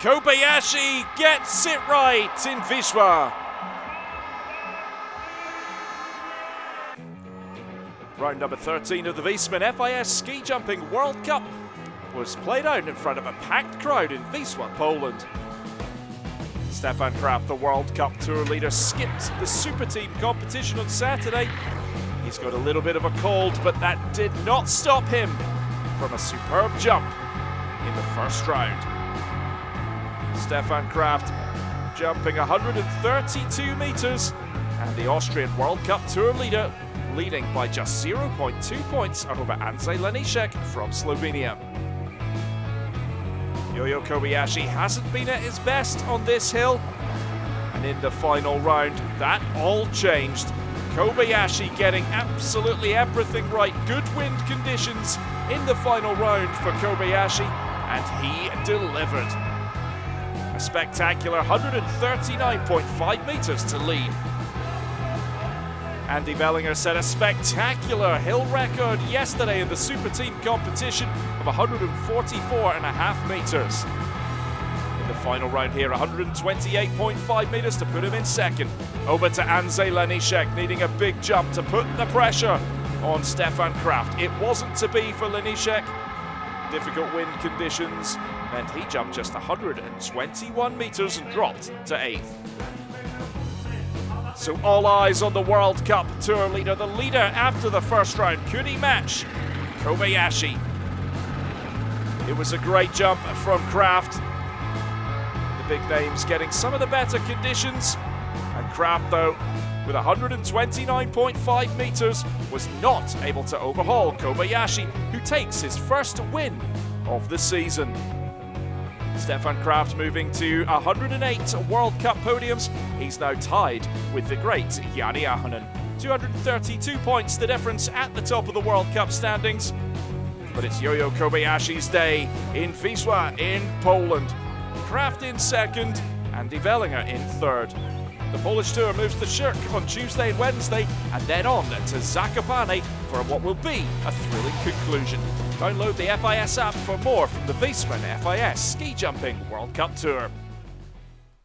Kobayashi gets it right in Wisła. Round number 13 of the Viessmann FIS Ski Jumping World Cup was played out in front of a packed crowd in Wisła, Poland. Stefan Kraft, the World Cup Tour leader, skipped the Super Team competition on Saturday. He's got a little bit of a cold, but that did not stop him from a superb jump in the first round. Stefan Kraft jumping 132 metres, and the Austrian World Cup Tour leader leading by just 0.2 points over Anže Lanišek from Slovenia. Ryoyu Kobayashi hasn't been at his best on this hill, and in the final round, that all changed. Kobayashi getting absolutely everything right. Good wind conditions in the final round for Kobayashi, and he delivered. A spectacular 139.5 metres to lead. Andy Wellinger set a spectacular hill record yesterday in the Super Team competition of 144 and a half metres. In the final round here, 128.5 metres to put him in second. Over to Anže Lanišek, needing a big jump to put the pressure on Stefan Kraft. It wasn't to be for Lanišek. Difficult wind conditions meant he jumped just 121 metres and dropped to eighth. So all eyes on the World Cup Tour leader. The leader after the first round. Could he match Kobayashi? It was a great jump from Kraft. The big names getting some of the better conditions. And Kraft, though, with 129.5 metres, was not able to overhaul Kobayashi, who takes his first win of the season. Stefan Kraft moving to 108 World Cup podiums. He's now tied with the great Janne Ahonen. 232 points the difference at the top of the World Cup standings. But it's Ryoyu Kobayashi's day in Wisła in Poland. Kraft in second, Andy Wellinger in third. The Polish Tour moves to Szczyrk on Tuesday and Wednesday, and then on to Zakopane for what will be a thrilling conclusion. Download the FIS app for more from the Viessmann FIS Ski Jumping World Cup Tour.